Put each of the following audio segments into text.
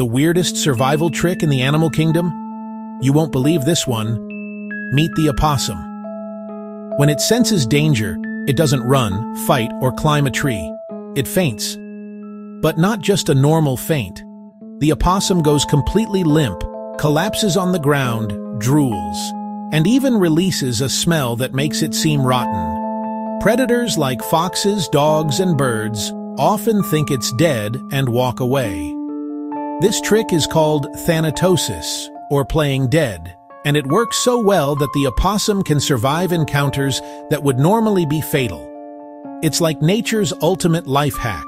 The weirdest survival trick in the animal kingdom? You won't believe this one. Meet the opossum. When it senses danger, it doesn't run, fight, or climb a tree. It faints. But not just a normal faint. The opossum goes completely limp, collapses on the ground, drools, and even releases a smell that makes it seem rotten. Predators like foxes, dogs, and birds often think it's dead and walk away. This trick is called thanatosis, or playing dead, and it works so well that the opossum can survive encounters that would normally be fatal. It's like nature's ultimate life hack.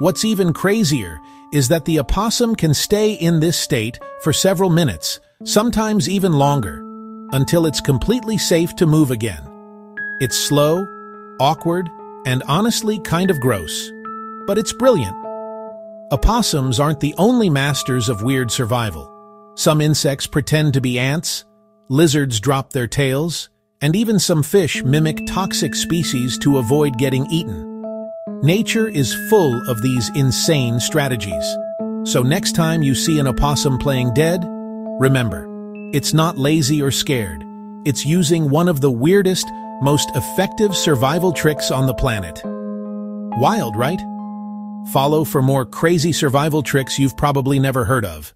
What's even crazier is that the opossum can stay in this state for several minutes, sometimes even longer, until it's completely safe to move again. It's slow, awkward, and honestly kind of gross. But it's brilliant. Opossums aren't the only masters of weird survival. Some insects pretend to be ants, lizards drop their tails, and even some fish mimic toxic species to avoid getting eaten. Nature is full of these insane strategies. So next time you see an opossum playing dead, remember, it's not lazy or scared. It's using one of the weirdest, most effective survival tricks on the planet. Wild, right? Follow for more crazy survival tricks you've probably never heard of.